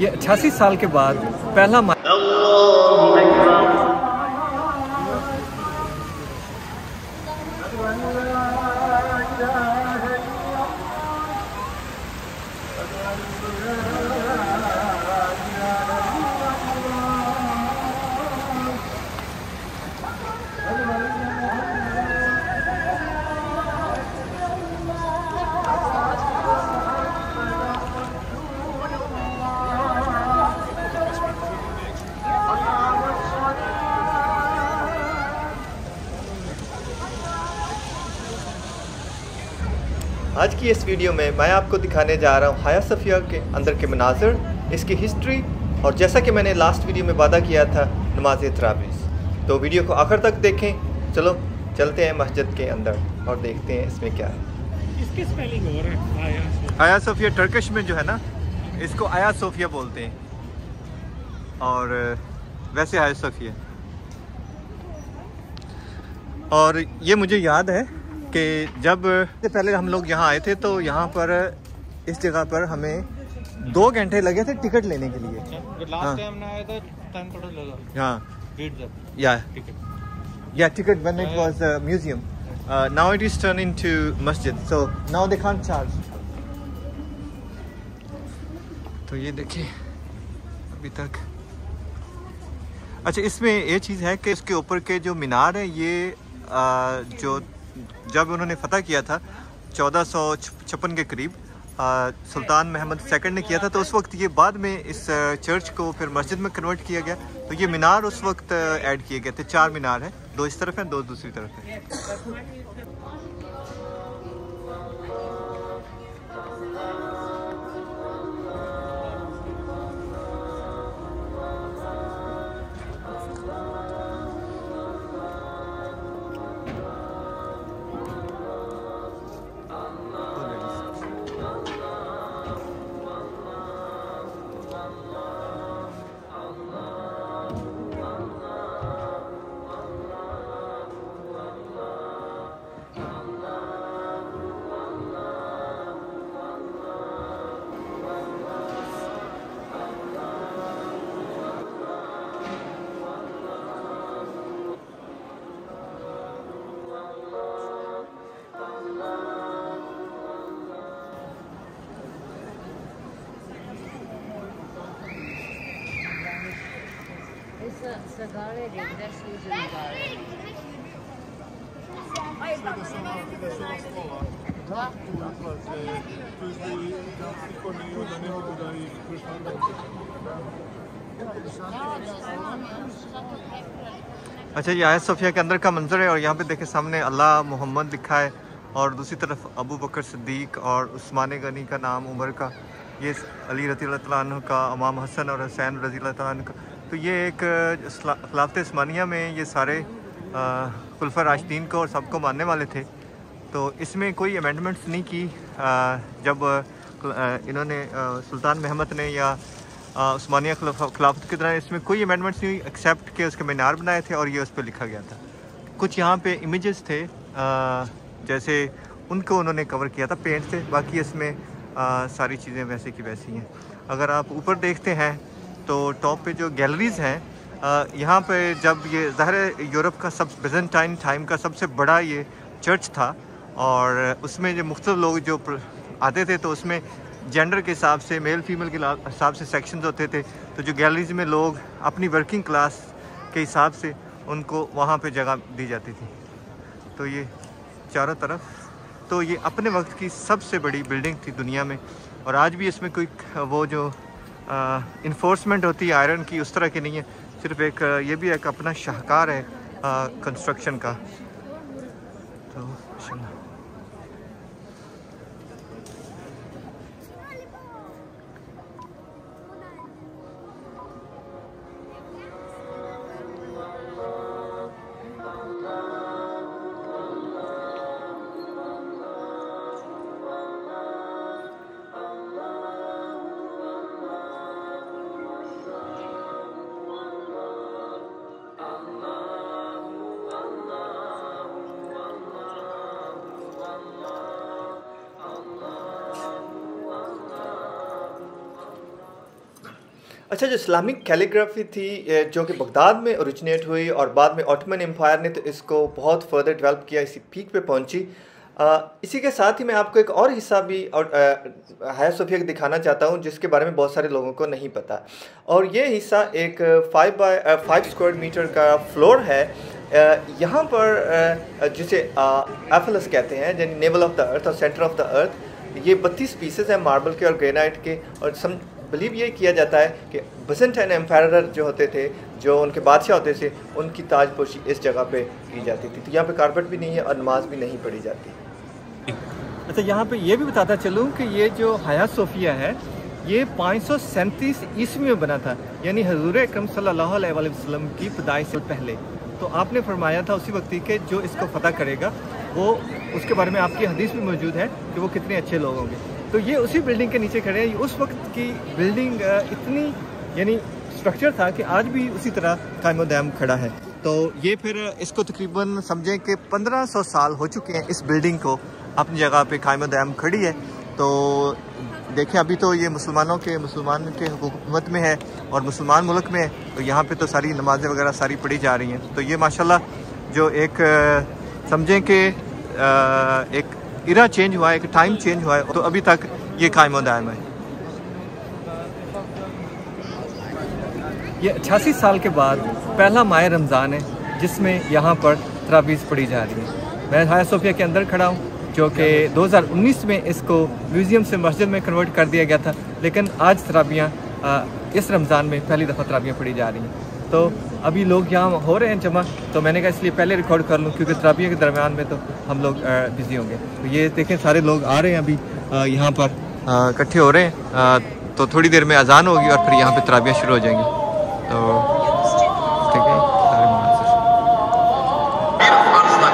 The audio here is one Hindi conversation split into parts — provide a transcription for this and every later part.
ये अठासी साल के बाद पहला आज की इस वीडियो में मैं आपको दिखाने जा रहा हूँ हया सफ़िया के अंदर के मनाजर इसकी हिस्ट्री और जैसा कि मैंने लास्ट वीडियो में वादा किया था नमाज़ तरावीज़ तो वीडियो को आखिर तक देखें। चलो चलते हैं मस्जिद के अंदर और देखते हैं इसमें क्या है। इसकी स्पेलिंग और है? आया आया सोफिया टर्किश में जो है ना इसको आया सोफिया बोलते हैं। और वैसे आया सोफिया। और ये मुझे याद है कि जब पहले हम लोग यहाँ आए थे तो यहाँ पर इस जगह पर हमें दो घंटे लगे थे टिकट लेने के लिए। हाँ। लास्ट टाइम ना आया था लगा। हाँ। या। या ticket when it was a museum. Uh, now it is turned into masjid so now they can't charge. तो ये देखिए अभी तक। अच्छा इसमें ये चीज़ है कि इसके ऊपर के जो मीनार है ये आ, जो जब उन्होंने फतह किया था, चौदह सौ छप्पन के करीब सुल्तान महमद सेकंड ने किया था तो उस वक्त ये बाद में इस चर्च को फिर मस्जिद में कन्वर्ट किया गया। तो ये मीनार उस वक्त ऐड किए गए थे। चार मीनार हैं। दो इस तरफ़ हैं, दो दूसरी तरफ़ हैं। अच्छा ये आयत सोफिया के अंदर का मंजर है और यहाँ पे देखे सामने अल्लाह मोहम्मद लिखा है और दूसरी तरफ़ अबू बकर सिद्दीक और उस्मान गनी का नाम उमर का ये अली तु का इमाम हसन और हुसैन रज़ी का। तो ये एक खिलाफत स्मानिया में ये सारे खुलफा राशदीन को और सबको मानने वाले थे। तो इसमें कोई अमेंडमेंट्स नहीं की। जब इन्होंने सुल्तान महमद ने या उस्मानिया खिलाफत की तरह इसमें कोई अमेंडमेंट्स नहीं एक्सेप्ट के उसके मीनार बनाए थे और ये उस पर लिखा गया था। कुछ यहाँ पे इमेजेस थे जैसे उनको उन्होंने कवर किया था पेंट से। बाकी इसमें आ, सारी चीज़ें वैसे की वैसी हैं। अगर आप ऊपर देखते हैं तो टॉप पे जो गैलरीज़ हैं यहाँ पे जब ये ज़ाहिर यूरोप का सब बेजेंटाइन टाइम का सबसे बड़ा ये चर्च था और उसमें जो मुख्तु लोग जो आते थे तो उसमें जेंडर के हिसाब से मेल फीमेल के हिसाब से सेक्शंस होते थे। तो जो गैलरीज में लोग अपनी वर्किंग क्लास के हिसाब से उनको वहाँ पे जगह दी जाती थी। तो ये चारों तरफ़ तो ये अपने वक्त की सबसे बड़ी बिल्डिंग थी दुनिया में। और आज भी इसमें कोई, वो जो इन्फोर्समेंट होती है आयरन की, उस तरह की नहीं है। सिर्फ़ एक, ये भी एक अपना शाहकार है कंस्ट्रक्शन का। तो अच्छा जो इस्लामिक कैलीग्राफी थी जो कि बगदाद में ओरिजिनेट हुई और बाद में ऑटमन एम्पायर ने तो इसको बहुत फर्दर डेवलप किया इसी पीक पे पहुँची। आ, इसी के साथ ही मैं आपको एक और हिस्सा भी और हाया सोफिया दिखाना चाहता हूँ जिसके बारे में बहुत सारे लोगों को नहीं पता। और ये हिस्सा एक five by five square metre का फ्लोर है। यहाँ पर जिसे एफलस कहते हैं यानी नेवल ऑफ़ द अर्थ और सेंटर ऑफ़ द अर्थ ये बत्तीस पीसेस हैं मार्बल के और ग्रेनाइट के और सम बिलीव ये किया जाता है कि बसेंटाइन एम्पायर जो होते थे, जो उनके बादशाह होते थे, उनकी ताजपोशी इस जगह पे की जाती थी। तो यहाँ पे कारपेट भी नहीं है और नमाज़ भी नहीं पढ़ी जाती। अच्छा यहाँ पे ये भी बताता चलूँ कि ये जो हया सोफिया है, ये पाँच सौ सैंतीस ईस्वी में बना था। यानी हजूर अक्रम वसल्लम की पैदाइश से पहले। तो आपने फरमाया था उसी वक्त के जो इसको फतह करेगा, वो उसके बारे में आपकी हदीस भी मौजूद है कि वो कितने अच्छे लोग होंगे। तो ये उसी बिल्डिंग के नीचे खड़े हैं। उस वक्त की बिल्डिंग इतनी, यानी स्ट्रक्चर था कि आज भी उसी तरह कायम दयाम खड़ा है। तो ये फिर इसको तकरीबन समझें कि 1500 साल हो चुके हैं इस बिल्डिंग को। अपनी जगह पे कायम दयाम खड़ी है। तो देखें, अभी तो ये मुसलमानों के, मुसलमान के हुकूमत में है और मुसलमान मुल्क में है। तो यहाँ पे तो सारी नमाजें वगैरह सारी पढ़ी जा रही हैं। तो ये माशाल्लाह जो एक समझें कि एक इरा चेंज हुआ है, एक टाइम चेंज हुआ है तो अभी तक ये कायम दायम है। ये अट्ठासी साल के बाद पहला माह रमज़ान है, जिसमें यहाँ पर तरावीज़ पढ़ी जा रही है। मैं हाया सोफिया के अंदर खड़ा हूँ, जो कि 2019 में इसको म्यूज़ियम से मस्जिद में कन्वर्ट कर दिया गया था, लेकिन आज तराबियाँ इस रमज़ान में पहली दफ़ा तराबियाँ पढ़ी जा रही हैं। तो अभी लोग यहाँ हो रहे हैं जमा तो मैंने कहा इसलिए पहले रिकॉर्ड कर लूँ, क्योंकि तराबियों के दरमियान में तो हम लोग बिज़ी होंगे। तो ये देखें, सारे लोग आ रहे हैं अभी यहाँ पर। इकट्ठे हो रहे हैं। तो थोड़ी देर में अजान होगी और फिर यहाँ पर तराबियाँ शुरू हो जाएँगी। तो bir farzla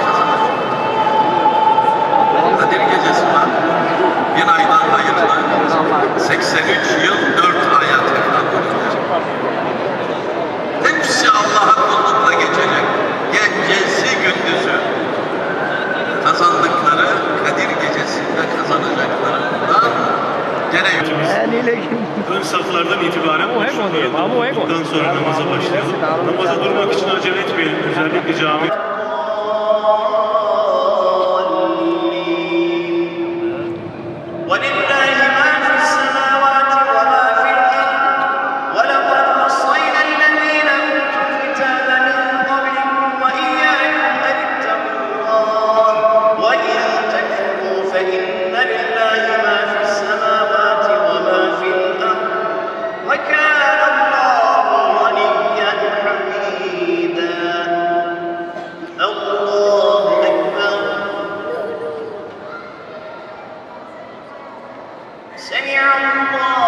Kazandıkları Kadir gecesinde kazanacaklarından gene Ön saflardan itibaren başlayalım. Bundan sonra namaza başlayalım. Namaza durmak için acele etmeyelim. Özellikle cami Semi-arrow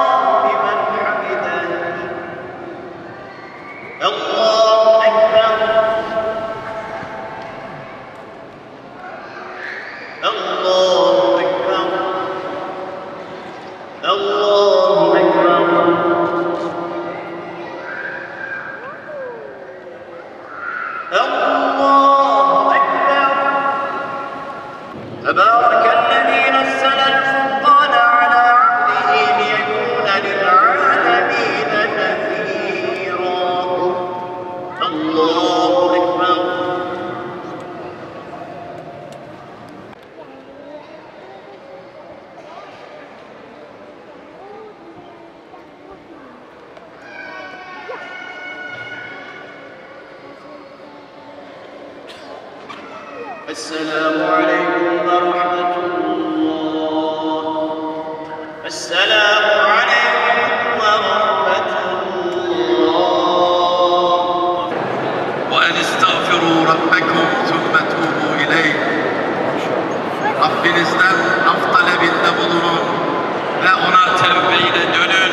Rabbinizden af talebinde bulunun ve ona tevbe ile dönün.